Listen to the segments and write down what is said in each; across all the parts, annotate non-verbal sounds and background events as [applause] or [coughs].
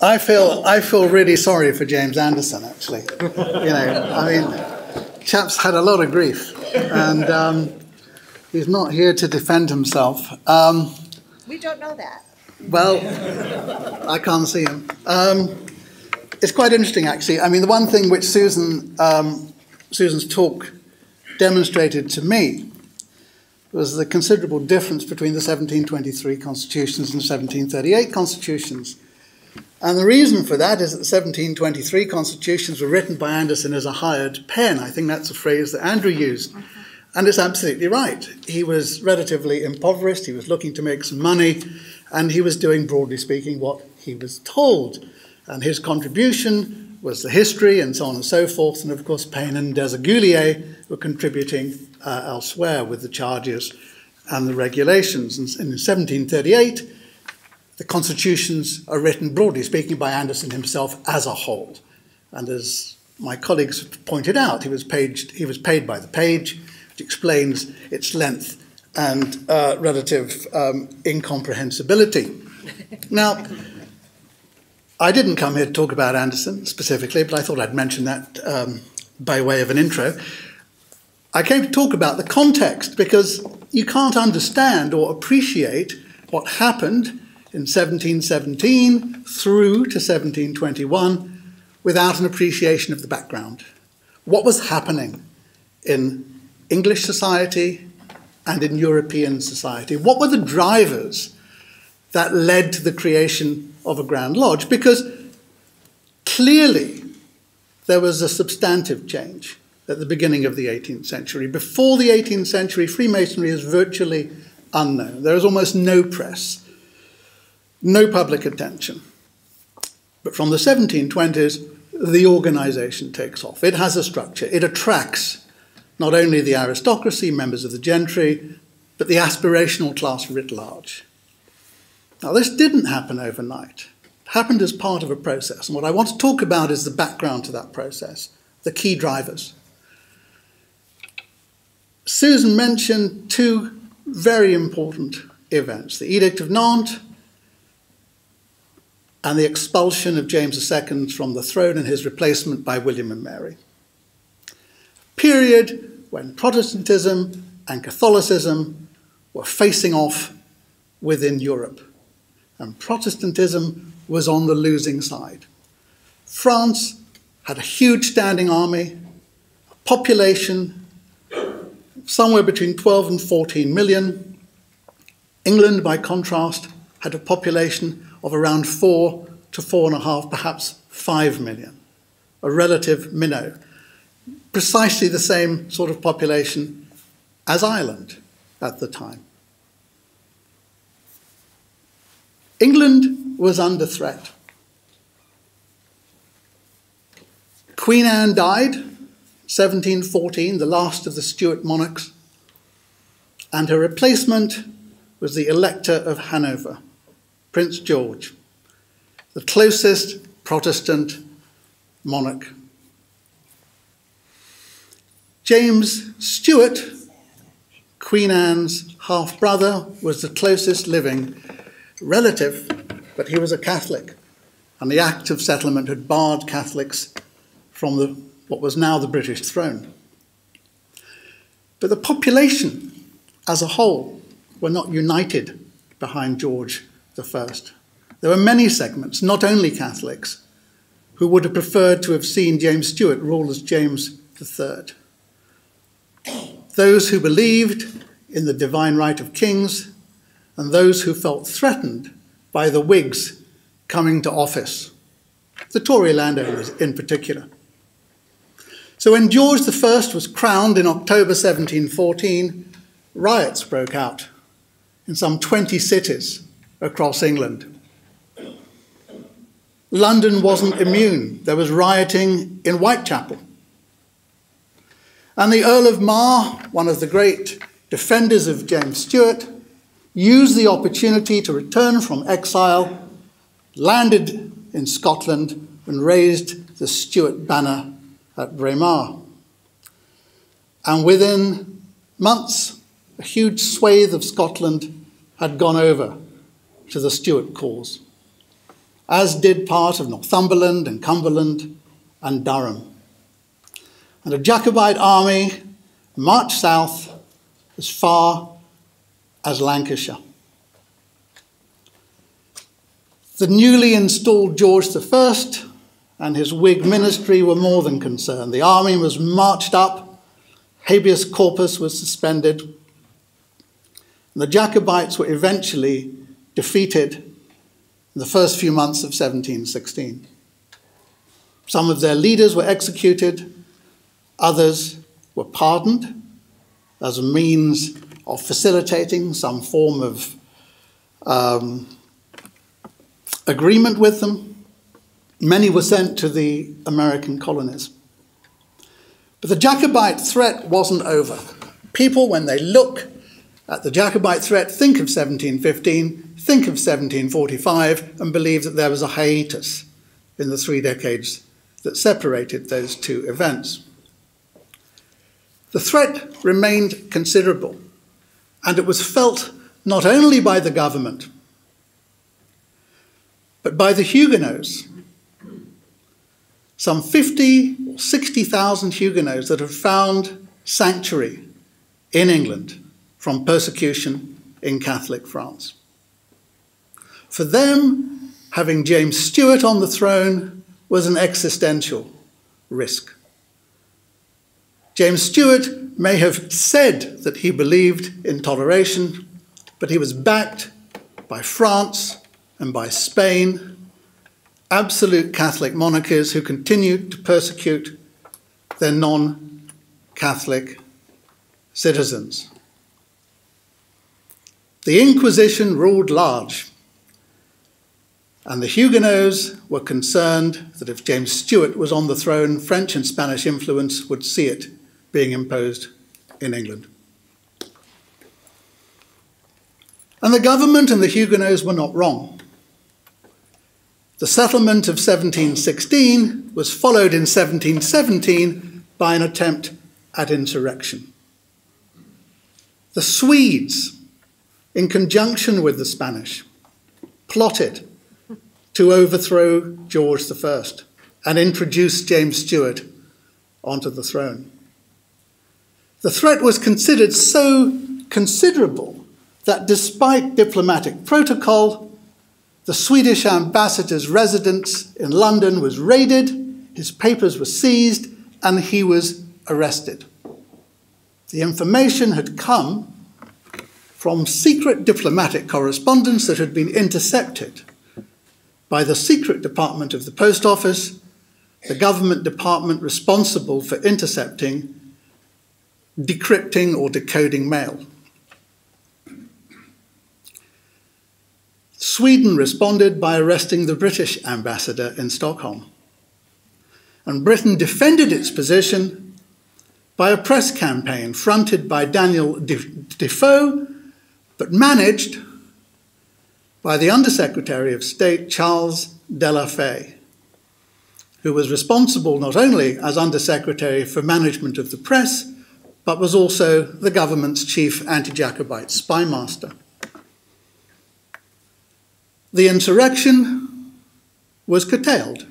I feel I feel really sorry for James Anderson. Actually, you know, I mean, chap's had a lot of grief, and um, he's not here to defend himself. Um, we don't know that. Well, I can't see him. Um, it's quite interesting, actually. I mean, the one thing which Susan um, Susan's talk demonstrated to me was the considerable difference between the 1723 constitutions and the 1738 constitutions. And the reason for that is that the 1723 constitutions were written by Anderson as a hired pen. I think that's a phrase that Andrew used. And it's absolutely right. He was relatively impoverished, he was looking to make some money, and he was doing, broadly speaking, what he was told. And his contribution was the history and so on and so forth. And of course, Payne and Desaguliers were contributing uh, elsewhere with the charges and the regulations. And in 1738, the constitutions are written, broadly speaking, by Anderson himself as a whole. And as my colleagues pointed out, he was, paged, he was paid by the page, which explains its length and uh, relative um, incomprehensibility. now, I didn't come here to talk about Anderson specifically, but I thought I'd mention that um, by way of an intro. I came to talk about the context because you can't understand or appreciate what happened in 1717 through to 1721 without an appreciation of the background. What was happening in English society and in European society? What were the drivers that led to the creation of a Grand Lodge? Because clearly there was a substantive change at the beginning of the 18th century. Before the 18th century, Freemasonry is virtually unknown. There is almost no press no public attention. But from the 1720s, the organization takes off. It has a structure. It attracts not only the aristocracy, members of the gentry, but the aspirational class writ large. Now, this didn't happen overnight. It happened as part of a process. And what I want to talk about is the background to that process, the key drivers. Susan mentioned two very important events the Edict of Nantes and the expulsion of James II from the throne and his replacement by William and Mary. Period when Protestantism and Catholicism were facing off within Europe, and Protestantism was on the losing side. France had a huge standing army, a population somewhere between 12 and 14 million. England, by contrast, had a population of around four to four and a half, perhaps five million, a relative minnow. Precisely the same sort of population as Ireland at the time. England was under threat. Queen Anne died, 1714, the last of the Stuart monarchs, and her replacement was the Elector of Hanover. Prince George, the closest Protestant monarch. James Stuart, Queen Anne's half brother, was the closest living relative, but he was a Catholic, and the Act of Settlement had barred Catholics from the, what was now the British throne. But the population as a whole were not united behind George the first. There were many segments, not only Catholics, who would have preferred to have seen James Stuart rule as James III. Those who believed in the divine right of kings, and those who felt threatened by the Whigs coming to office, the Tory landowners in particular. So when George I was crowned in October 1714, riots broke out in some 20 cities across England. London wasn't immune. There was rioting in Whitechapel. And the Earl of Mar, one of the great defenders of James Stuart, used the opportunity to return from exile, landed in Scotland, and raised the Stuart banner at Braemar. And within months, a huge swathe of Scotland had gone over to the Stuart cause. as did part of Northumberland and Cumberland and Durham. And a Jacobite army marched south as far as Lancashire. The newly installed George I and his Whig ministry were more than concerned. The army was marched up, habeas corpus was suspended, and the Jacobites were eventually defeated in the first few months of 1716. Some of their leaders were executed, others were pardoned as a means of facilitating some form of um, agreement with them. Many were sent to the American colonies. But the Jacobite threat wasn't over. People, when they look at the Jacobite threat, think of 1715, think of 1745, and believe that there was a hiatus in the three decades that separated those two events. The threat remained considerable, and it was felt not only by the government, but by the Huguenots. Some 50 or 60,000 Huguenots that have found sanctuary in England from persecution in Catholic France. For them, having James Stuart on the throne was an existential risk. James Stuart may have said that he believed in toleration, but he was backed by France and by Spain, absolute Catholic monarchies who continued to persecute their non Catholic citizens. The Inquisition ruled large, and the Huguenots were concerned that if James Stuart was on the throne, French and Spanish influence would see it being imposed in England. And the government and the Huguenots were not wrong. The settlement of 1716 was followed in 1717 by an attempt at insurrection. The Swedes, in conjunction with the Spanish, plotted to overthrow George I and introduce James Stuart onto the throne. The threat was considered so considerable that despite diplomatic protocol, the Swedish ambassador's residence in London was raided, his papers were seized, and he was arrested. The information had come from secret diplomatic correspondence that had been intercepted by the secret department of the Post Office, the government department responsible for intercepting decrypting or decoding mail. Sweden responded by arresting the British ambassador in Stockholm. And Britain defended its position by a press campaign fronted by Daniel Defoe, but managed by the Undersecretary of State Charles de la Faye, who was responsible not only as Undersecretary for Management of the Press, but was also the government's chief anti Jacobite spymaster. The insurrection was curtailed,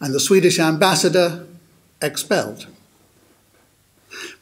and the Swedish ambassador expelled.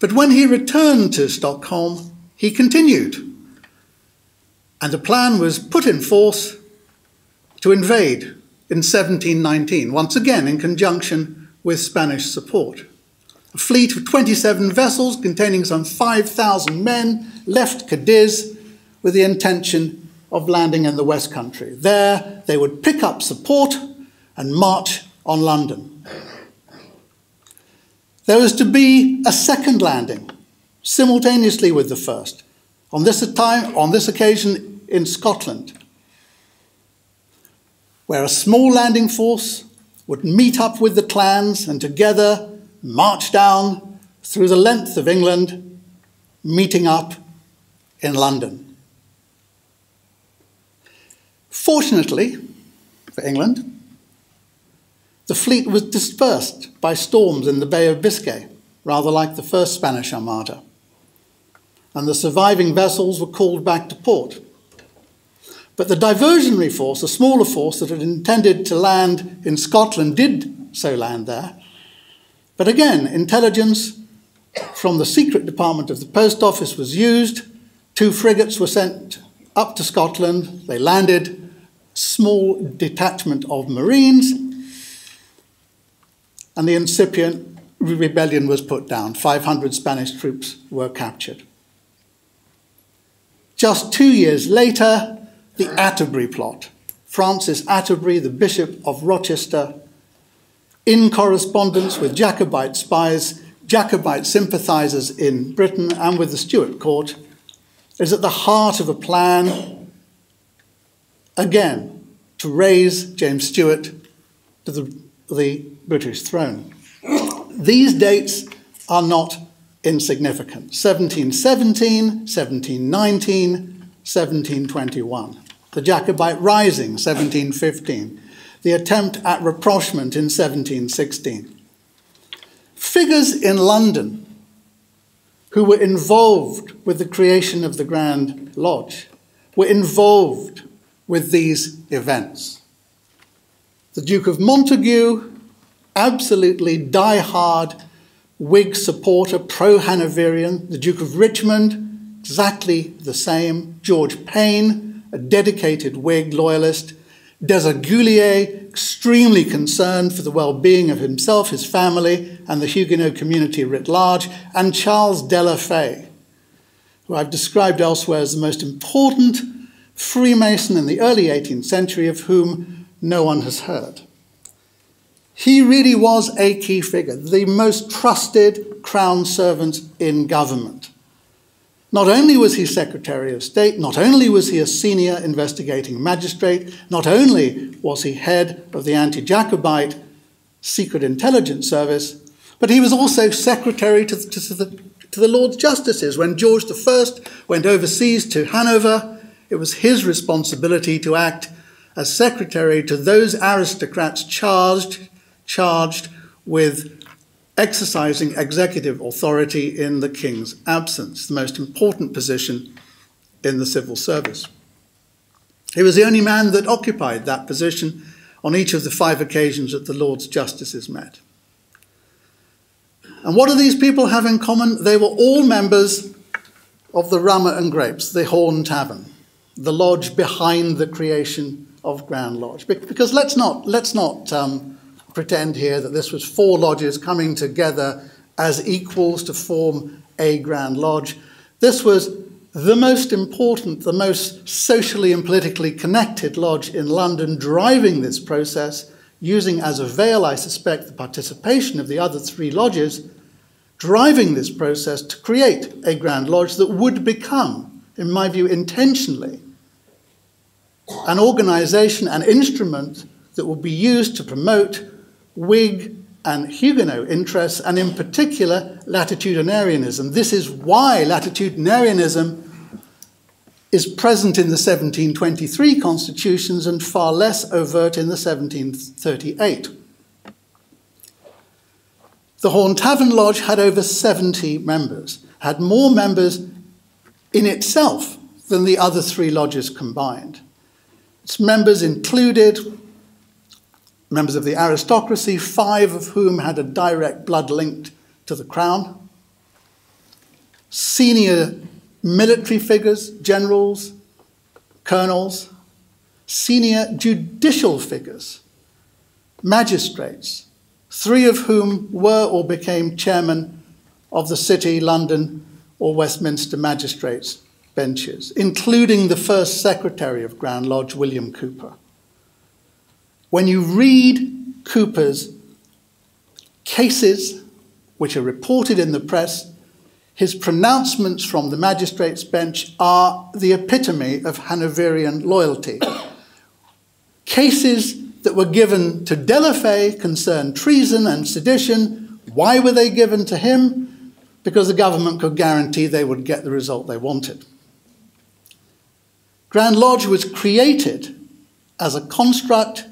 But when he returned to Stockholm, he continued, and a plan was put in force to invade in 1719, once again in conjunction with Spanish support. A fleet of 27 vessels containing some 5,000 men left Cadiz with the intention of landing in the West Country. There, they would pick up support and march on London. There was to be a second landing simultaneously with the first, on this, time, on this occasion in Scotland, where a small landing force would meet up with the clans and together march down through the length of England, meeting up in London. Fortunately for England, the fleet was dispersed by storms in the Bay of Biscay, rather like the first Spanish Armada, and the surviving vessels were called back to port. But the diversionary force, the smaller force that had intended to land in Scotland, did so land there. But again, intelligence from the secret department of the post office was used. Two frigates were sent up to Scotland. They landed, small detachment of Marines, and the incipient rebellion was put down. 500 Spanish troops were captured. Just two years later, the Atterbury plot. Francis Atterbury, the Bishop of Rochester, in correspondence with Jacobite spies, Jacobite sympathizers in Britain, and with the Stuart court, is at the heart of a plan, again, to raise James Stuart to the, the British throne. These dates are not insignificant 1717, 1719, 1721. The Jacobite Rising, 1715. The attempt at rapprochement in 1716. Figures in London who were involved with the creation of the Grand Lodge were involved with these events. The Duke of Montagu absolutely die-hard Whig supporter, pro Hanoverian, the Duke of Richmond, exactly the same, George Payne, a dedicated Whig loyalist, Desaguliers, extremely concerned for the well being of himself, his family, and the Huguenot community writ large, and Charles de la Faye, who I've described elsewhere as the most important Freemason in the early 18th century, of whom no one has heard. He really was a key figure, the most trusted crown servant in government. Not only was he Secretary of State, not only was he a senior investigating magistrate, not only was he head of the anti Jacobite Secret Intelligence Service, but he was also Secretary to, to, the, to the Lords Justices. When George I went overseas to Hanover, it was his responsibility to act as secretary to those aristocrats charged charged with exercising executive authority in the king's absence, the most important position in the civil service. He was the only man that occupied that position on each of the five occasions that the Lord's justices met. And what do these people have in common? They were all members of the Rummer and Grapes, the Horn Tavern, the lodge behind the creation of Grand Lodge. Because let's not, let's not um, pretend here that this was four lodges coming together as equals to form a Grand Lodge. This was the most important, the most socially and politically connected lodge in London, driving this process, using as a veil, I suspect, the participation of the other three lodges, driving this process to create a Grand Lodge that would become, in my view, intentionally, an organization, an instrument that would be used to promote Whig and Huguenot interests, and in particular, latitudinarianism. This is why latitudinarianism is present in the 1723 constitutions and far less overt in the 1738. The Horn Tavern Lodge had over 70 members, had more members in itself than the other three lodges combined. Its members included members of the aristocracy, five of whom had a direct blood link to the crown, senior military figures, generals, colonels, senior judicial figures, magistrates, three of whom were or became chairman of the City, London, or Westminster magistrates' benches, including the first secretary of Grand Lodge, William Cowper. When you read Cowper's cases, which are reported in the press, his pronouncements from the magistrate's bench are the epitome of Hanoverian loyalty. [coughs] Cases that were given to de la concerned treason and sedition. Why were they given to him? Because the government could guarantee they would get the result they wanted. Grand Lodge was created as a construct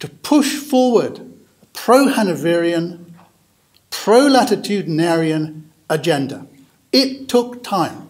to push forward a pro Hanoverian, pro latitudinarian agenda. It took time.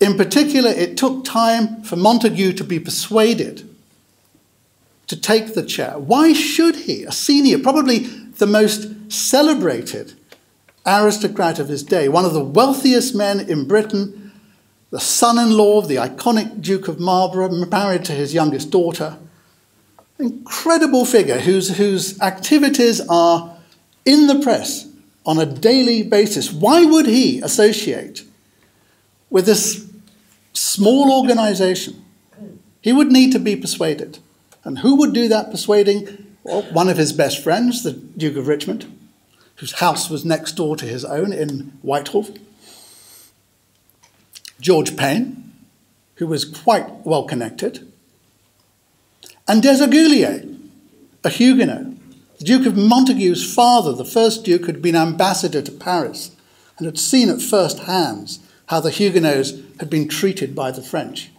In particular, it took time for Montagu to be persuaded to take the chair. Why should he, a senior, probably the most celebrated aristocrat of his day, one of the wealthiest men in Britain, the son in law of the iconic Duke of Marlborough, married to his youngest daughter, incredible figure whose, whose activities are in the press on a daily basis. Why would he associate with this small organization? He would need to be persuaded. And who would do that persuading? Well, one of his best friends, the Duke of Richmond, whose house was next door to his own in Whitehall. George Payne, who was quite well connected. And Desaguliers, a Huguenot. The Duke of Montagu's father, the first Duke, had been ambassador to Paris and had seen at first hands how the Huguenots had been treated by the French.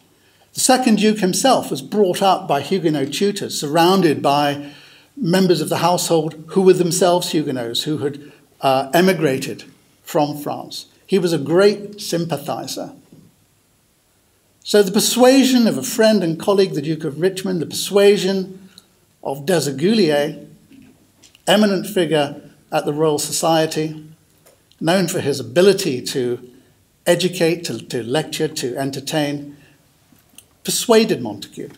The second Duke himself was brought up by Huguenot tutors, surrounded by members of the household who were themselves Huguenots, who had uh, emigrated from France. He was a great sympathizer. So the persuasion of a friend and colleague, the Duke of Richmond, the persuasion of Desaguliers, eminent figure at the Royal Society, known for his ability to educate, to, to lecture, to entertain, persuaded Montagu.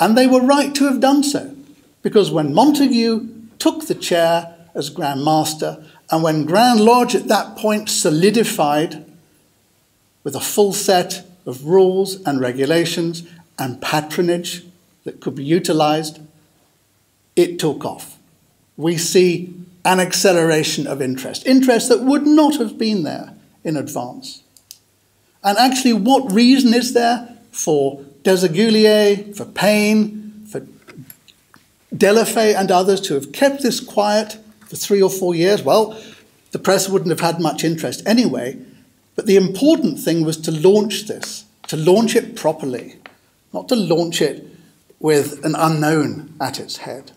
And they were right to have done so, because when Montagu took the chair as Grand Master, and when Grand Lodge at that point solidified with a full set of rules and regulations and patronage that could be utilized, it took off. We see an acceleration of interest, interest that would not have been there in advance. And actually, what reason is there for Desaguliers, for Payne, for de la Faye, and others to have kept this quiet for three or four years? Well, the press wouldn't have had much interest anyway, but the important thing was to launch this, to launch it properly, not to launch it with an unknown at its head,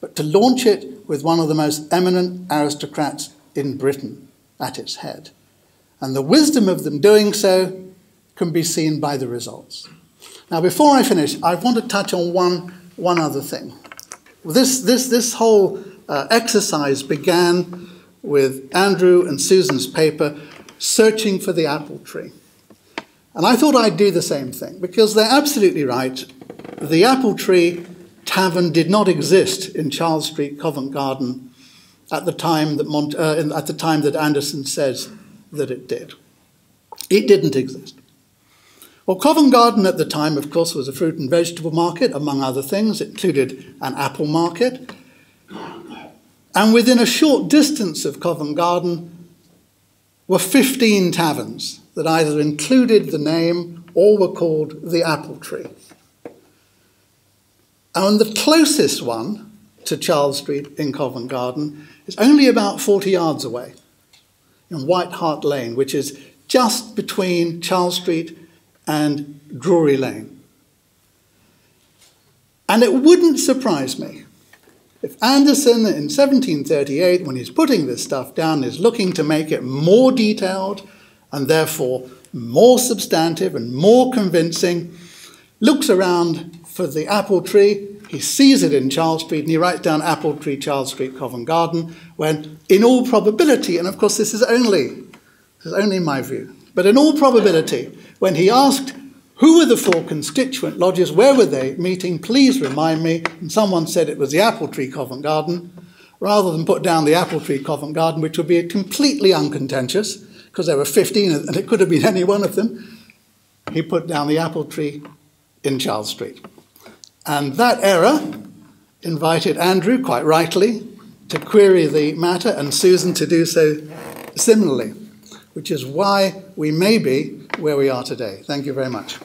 but to launch it with one of the most eminent aristocrats in Britain at its head. And the wisdom of them doing so can be seen by the results. Now, before I finish, I want to touch on one, one other thing. This, this, this whole uh, exercise began with Andrew and Susan's paper, Searching for the Apple Tree. And I thought I'd do the same thing because they're absolutely right. The Apple Tree Tavern did not exist in Charles Street, Covent Garden, at the time that, Mont- uh, at the time that Anderson says that it did. It didn't exist. Well, Covent Garden at the time, of course, was a fruit and vegetable market, among other things. It included an apple market. And within a short distance of Covent Garden were 15 taverns that either included the name or were called the Apple Tree. And the closest one to Charles Street in Covent Garden is only about 40 yards away in White Hart Lane, which is just between Charles Street and Drury Lane. And it wouldn't surprise me if Anderson in 1738, when he's putting this stuff down, is looking to make it more detailed and therefore more substantive and more convincing, looks around for the apple tree, he sees it in Charles Street, and he writes down Apple Tree, Charles Street, Covent Garden, when in all probability, and of course this is only, this is only my view, but in all probability, when he asked who were the four constituent lodges, where were they meeting, please remind me, and someone said it was the Apple Tree, Covent Garden, rather than put down the Apple Tree, Covent Garden, which would be completely uncontentious, because there were 15 and it could have been any one of them, he put down the Apple Tree in Charles Street. And that error invited Andrew, quite rightly, to query the matter and Susan to do so similarly, which is why we may be where we are today. Thank you very much.